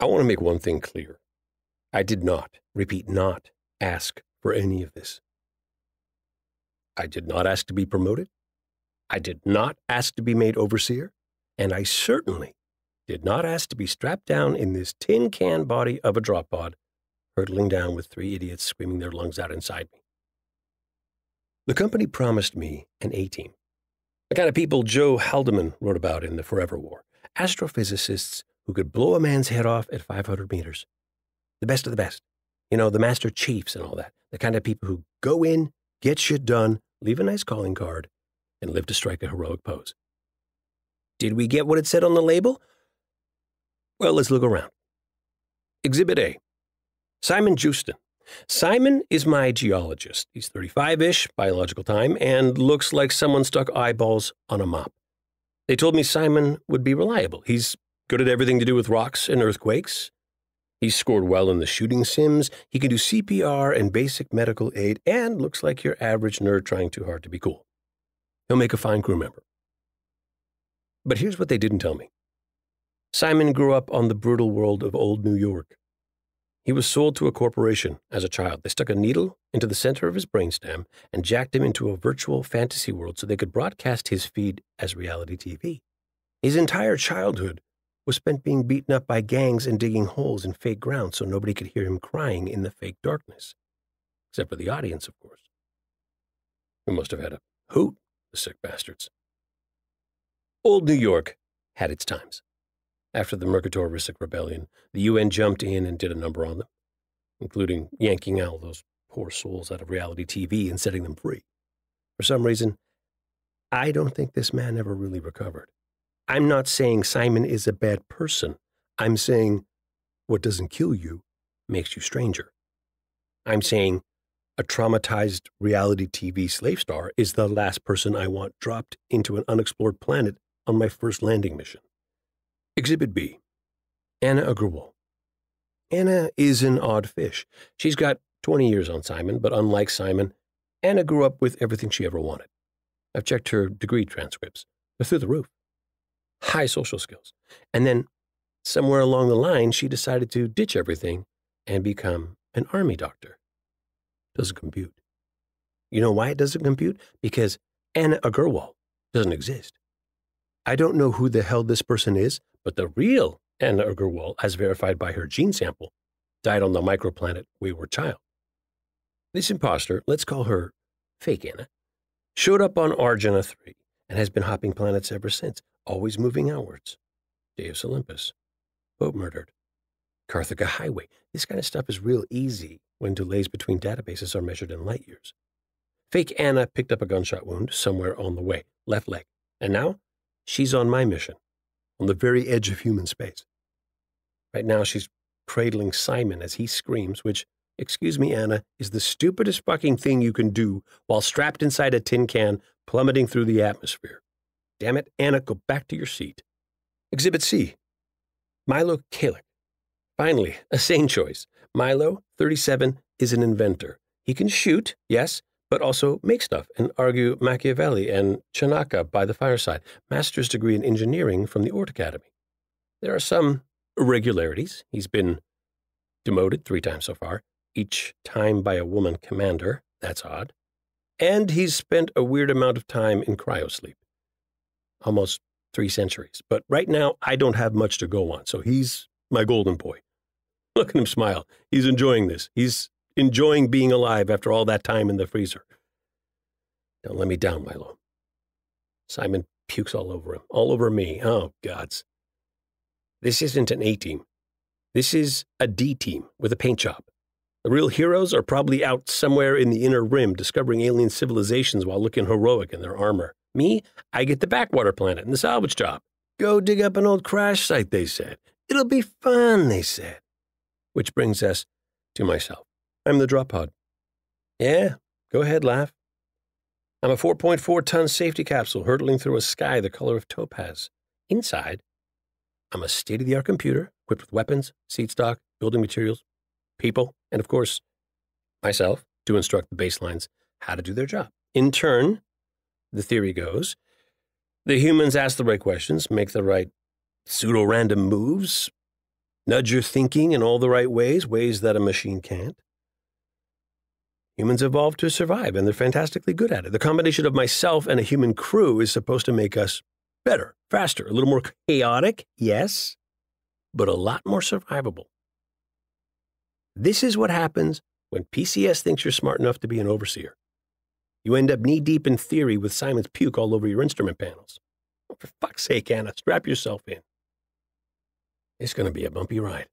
I want to make one thing clear. I did not, repeat, not ask for any of this. I did not ask to be promoted. I did not ask to be made overseer. And I certainly did not ask to be strapped down in this tin can body of a drop pod, hurtling down with three idiots screaming their lungs out inside me. The company promised me an A team, the kind of people Joe Haldeman wrote about in The Forever War astrophysicists who could blow a man's head off at 500 meters. The best of the best. You know, the master chiefs and all that. The kind of people who go in, get shit done, leave a nice calling card, and live to strike a heroic pose. Did we get what it said on the label? Well, let's look around. Exhibit A Simon Joosten. Simon is my geologist. He's 35 ish, biological time, and looks like someone stuck eyeballs on a mop. They told me Simon would be reliable. He's good at everything to do with rocks and earthquakes. He's scored well in the shooting sims. He can do CPR and basic medical aid, and looks like your average nerd trying too hard to be cool. He'll make a fine crew member. But here's what they didn't tell me Simon grew up on the brutal world of old New York. He was sold to a corporation as a child. They stuck a needle into the center of his brainstem and jacked him into a virtual fantasy world so they could broadcast his feed as reality TV. His entire childhood was spent being beaten up by gangs and digging holes in fake ground so nobody could hear him crying in the fake darkness. Except for the audience, of course. We must have had a hoot, the sick bastards. Old New York had its times. After the Mercator Rissik Rebellion, the UN jumped in and did a number on them, including yanking all those poor souls out of reality TV and setting them free. For some reason, I don't think this man ever really recovered. I'm not saying Simon is a bad person. I'm saying what doesn't kill you makes you stranger. I'm saying a traumatized reality TV slave star is the last person I want dropped into an unexplored planet on my first landing mission. Exhibit B Anna Agarwal. Anna is an odd fish. She's got 20 years on Simon, but unlike Simon, Anna grew up with everything she ever wanted. I've checked her degree transcripts. They're through the roof. High social skills. And then, somewhere along the line, she decided to ditch everything and become an army doctor. Doesn't compute. You know why it doesn't compute? Because Anna Agarwal doesn't exist. I don't know who the hell this person is, but the real Anna Agarwal, as verified by her gene sample, died on the microplanet Wayward Child. This imposter, let's call her Fake Anna, showed up on Arjuna 3 and has been hopping planets ever since, always moving outwards. Deus Olympus, Boat murdered, Karthika Highway. This kind of stuff is real easy when delays between databases are measured in light years. Fake Anna picked up a gunshot wound somewhere on the way, left leg, and now she's on my mission on the very edge of human space. Right now, she's cradling Simon as he screams, which, excuse me, Anna, is the stupidest fucking thing you can do while strapped inside a tin can plummeting through the atmosphere. Damn it, Anna, go back to your seat. Exhibit C Milo Kalik. Finally, a sane choice. Milo, 37, is an inventor. He can shoot, yes, but also make stuff and argue Machiavelli and Chanakya by the fireside, master's degree in engineering from the Ort Academy. There are some irregularities. He's been demoted three times so far, each time by a woman commander. That's odd. And he's spent a weird amount of time in cryosleep. Almost three centuries. But right now, I don't have much to go on, so he's my golden boy. Look at him smile. He's enjoying this. He's enjoying being alive after all that time in the freezer. Don't let me down, Milo. Simon pukes all over him, all over me. Oh, gods. This isn't an A team. This is a D team with a paint job. The real heroes are probably out somewhere in the inner rim discovering alien civilizations while looking heroic in their armor. Me, I get the backwater planet and the salvage job. Go dig up an old crash site, they said. It'll be fun, they said. Which brings us to myself. I'm the drop pod. Yeah, go ahead, laugh. I'm a 4.4 ton safety capsule hurtling through a sky the color of topaz. Inside, I'm a state of the art computer equipped with weapons, seed stock, building materials, people, and of course, myself to instruct the baselines how to do their job. In turn, the theory goes the humans ask the right questions, make the right pseudo random moves, nudge your thinking in all the right ways, ways that a machine can't. Humans evolved to survive, and they're fantastically good at it. The combination of myself and a human crew is supposed to make us better, faster, a little more chaotic, yes, but a lot more survivable. This is what happens when PCS thinks you're smart enough to be an overseer. You end up knee deep in theory with Simon's puke all over your instrument panels. Oh, for fuck's sake, Anna, strap yourself in. It's going to be a bumpy ride.